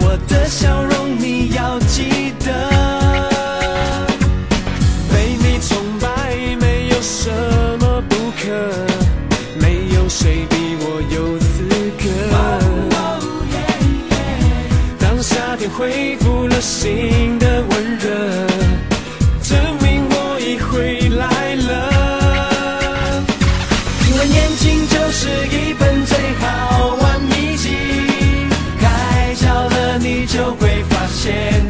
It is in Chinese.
我的笑容你要记得被你崇拜没有什么不可没有谁比我有资格当夏天恢复了新的温热证明我已回来了。因为年轻就是一就会发现